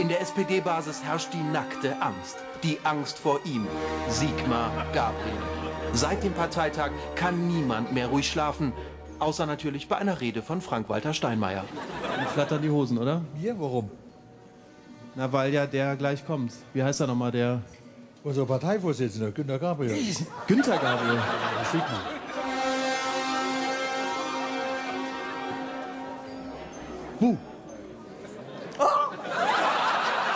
In der SPD-Basis herrscht die nackte Angst. Die Angst vor ihm, Sigmar Gabriel. Seit dem Parteitag kann niemand mehr ruhig schlafen. Außer natürlich bei einer Rede von Frank-Walter Steinmeier. Mir flattern die Hosen, oder? Mir? Warum? Na, weil ja der gleich kommt. Wie heißt er nochmal, der Unser Parteivorsitzender, Günter Gabriel. Günther Gabriel? Das sieht man. Huh.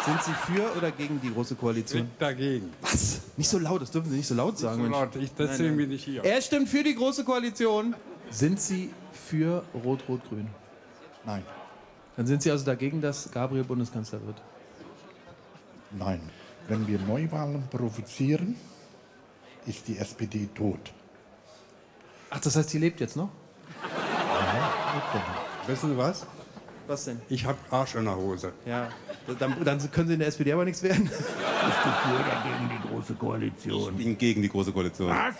Sind Sie für oder gegen die Große Koalition? Dagegen. Was? Nicht so laut, das dürfen Sie nicht so laut sagen. So Mensch. laut, ich, deswegen bin ich hier. Er stimmt für die Große Koalition. Sind Sie für Rot-Rot-Grün? Nein, Dann sind Sie also dagegen, dass Gabriel Bundeskanzler wird. Nein. Wenn wir Neuwahlen provozieren, ist die SPD tot. Ach, das heißt, sie lebt jetzt noch? Wissen Sie was? Was denn? Ich habe Arsch in der Hose. Ja, dann, dann können Sie in der SPD aber nichts werden. gegen die Große Koalition. Ich bin gegen die Große Koalition. Was?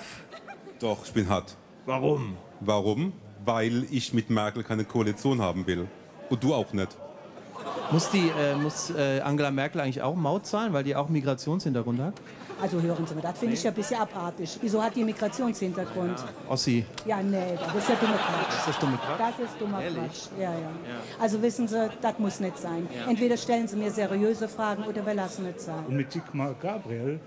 Doch, ich bin hart. Warum? Warum? Weil ich mit Merkel keine Koalition haben will. Und du auch nicht. Muss, die, äh, muss äh, Angela Merkel eigentlich auch Maut zahlen, weil die auch Migrationshintergrund hat? Also hören Sie mal, das finde ich ja ein bisschen abartig. Wieso hat die Migrationshintergrund? Ossi. Ja, nee, das ist ja dummer Quatsch. Ist das dumme Quatsch? Das ist dummer Ehrlich? Quatsch. Ja, ja, Also wissen Sie, das muss nicht sein. Entweder stellen Sie mir seriöse Fragen oder wir lassen es sein. Und mit Sigmar Gabriel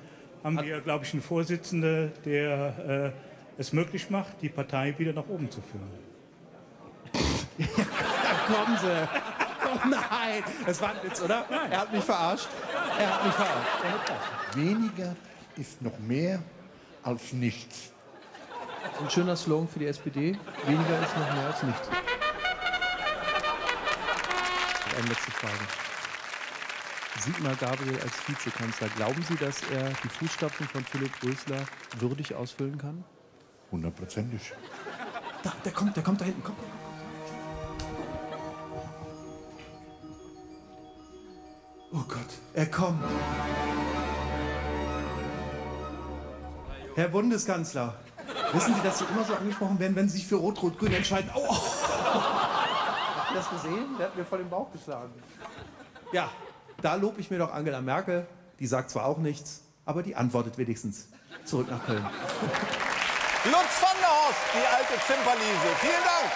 haben wir, glaube ich, einen Vorsitzenden, der äh, es möglich macht, die Partei wieder nach oben zu führen. Kommen Sie. Oh nein, das war ein Witz, oder? Er hat mich verarscht. Er hat mich verarscht. Weniger ist noch mehr als nichts. Ein schöner Slogan für die SPD. Weniger ist noch mehr als nichts. Eine letzte Frage. Sigmar Gabriel als Vizekanzler, glauben Sie, dass er die Fußstapfen von Philipp Rösler würdig ausfüllen kann? Hundertprozentig. Da, der kommt, der kommt da hinten. Komm. Oh Gott, er kommt. Herr Bundeskanzler, wissen Sie, dass Sie immer so angesprochen werden, wenn Sie sich für Rot-Rot-Grün entscheiden? Oh. Habt ihr das gesehen? Der hat mir voll den Bauch geschlagen. Ja, da lobe ich mir doch Angela Merkel. Die sagt zwar auch nichts, aber die antwortet wenigstens. Zurück nach Köln. Lutz van der Horst, die alte Zimperliese. Vielen Dank.